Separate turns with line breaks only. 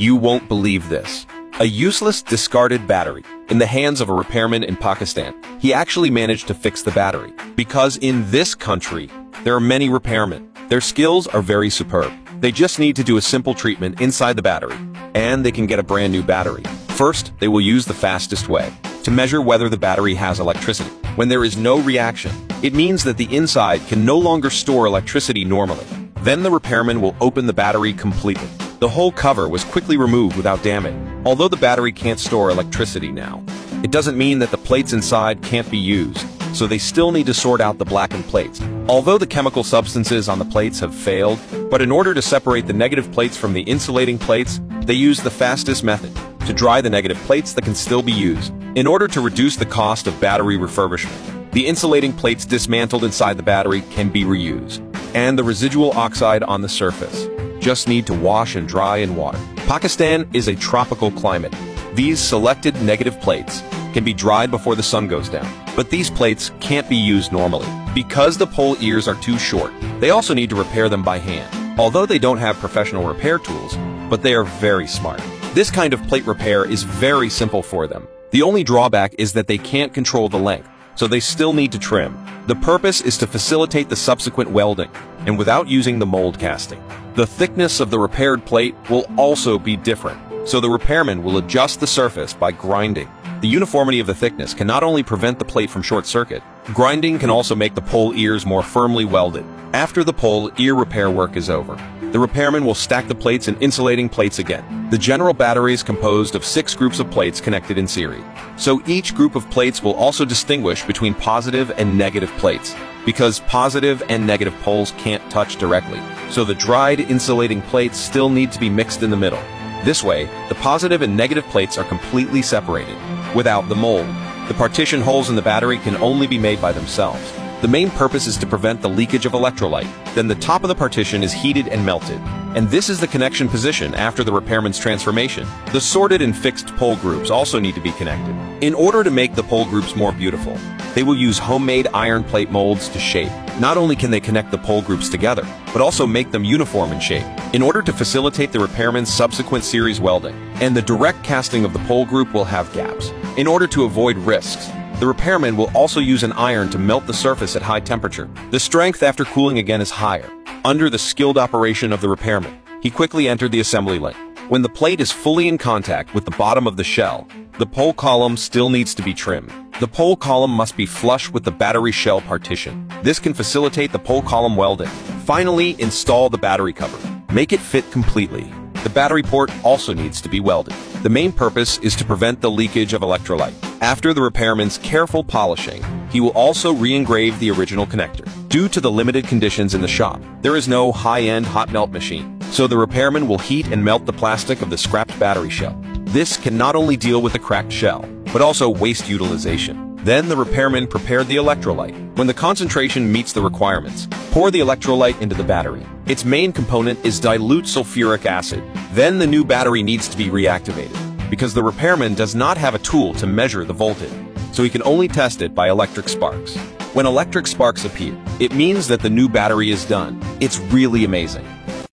You won't believe this. A useless, discarded battery in the hands of a repairman in Pakistan. He actually managed to fix the battery. Because in this country, there are many repairmen. Their skills are very superb. They just need to do a simple treatment inside the battery, and they can get a brand new battery. First, they will use the fastest way to measure whether the battery has electricity. When there is no reaction, it means that the inside can no longer store electricity normally. Then the repairman will open the battery completely. The whole cover was quickly removed without damage. Although the battery can't store electricity now, it doesn't mean that the plates inside can't be used, so they still need to sort out the blackened plates. Although the chemical substances on the plates have failed, but in order to separate the negative plates from the insulating plates, they use the fastest method, to dry the negative plates that can still be used. In order to reduce the cost of battery refurbishment, the insulating plates dismantled inside the battery can be reused, and the residual oxide on the surface just need to wash and dry in water. Pakistan is a tropical climate. These selected negative plates can be dried before the sun goes down. But these plates can't be used normally. Because the pole ears are too short, they also need to repair them by hand. Although they don't have professional repair tools, but they are very smart. This kind of plate repair is very simple for them. The only drawback is that they can't control the length, so they still need to trim. The purpose is to facilitate the subsequent welding, and without using the mold casting. The thickness of the repaired plate will also be different, so the repairman will adjust the surface by grinding. The uniformity of the thickness can not only prevent the plate from short circuit, grinding can also make the pole ears more firmly welded. After the pole ear repair work is over, the repairman will stack the plates in insulating plates again. The general battery is composed of six groups of plates connected in series. So each group of plates will also distinguish between positive and negative plates because positive and negative poles can't touch directly, so the dried insulating plates still need to be mixed in the middle. This way, the positive and negative plates are completely separated, without the mold. The partition holes in the battery can only be made by themselves. The main purpose is to prevent the leakage of electrolyte. Then the top of the partition is heated and melted. And this is the connection position after the repairman's transformation. The sorted and fixed pole groups also need to be connected. In order to make the pole groups more beautiful, they will use homemade iron plate molds to shape. Not only can they connect the pole groups together, but also make them uniform in shape, in order to facilitate the repairman's subsequent series welding. And the direct casting of the pole group will have gaps. In order to avoid risks, the repairman will also use an iron to melt the surface at high temperature. The strength after cooling again is higher. Under the skilled operation of the repairman, he quickly entered the assembly line. When the plate is fully in contact with the bottom of the shell, the pole column still needs to be trimmed. The pole column must be flush with the battery shell partition. This can facilitate the pole column welding. Finally, install the battery cover. Make it fit completely. The battery port also needs to be welded. The main purpose is to prevent the leakage of electrolyte. After the repairman's careful polishing, he will also re-engrave the original connector. Due to the limited conditions in the shop, there is no high-end hot melt machine, so the repairman will heat and melt the plastic of the scrapped battery shell. This can not only deal with the cracked shell, but also waste utilization. Then the repairman prepared the electrolyte. When the concentration meets the requirements, pour the electrolyte into the battery. Its main component is dilute sulfuric acid. Then the new battery needs to be reactivated because the repairman does not have a tool to measure the voltage, so he can only test it by electric sparks. When electric sparks appear, it means that the new battery is done. It's really amazing.